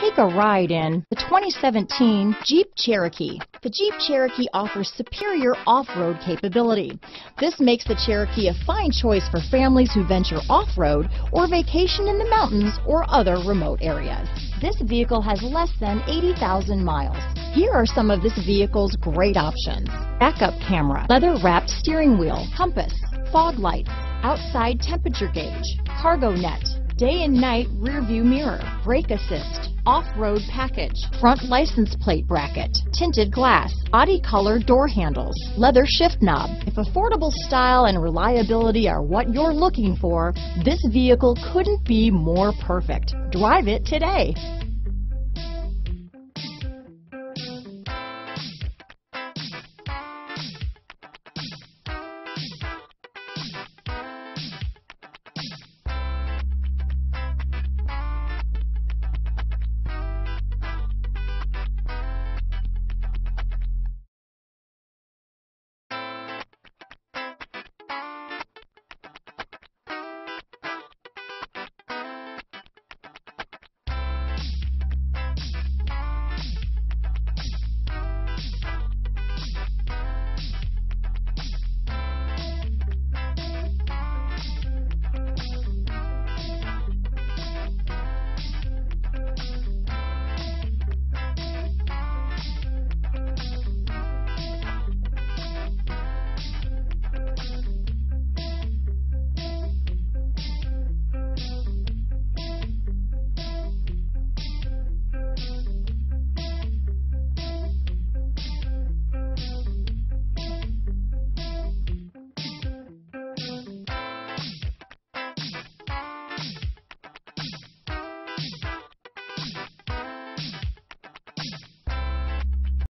Take a ride in the 2017 Jeep Cherokee. The Jeep Cherokee offers superior off-road capability. This makes the Cherokee a fine choice for families who venture off-road or vacation in the mountains or other remote areas. This vehicle has less than 80,000 miles. Here are some of this vehicle's great options. Backup camera, leather wrapped steering wheel, compass, fog lights, outside temperature gauge, cargo net, day and night rear view mirror, brake assist, off-road package, front license plate bracket, tinted glass, body color door handles, leather shift knob. If affordable style and reliability are what you're looking for, this vehicle couldn't be more perfect. Drive it today.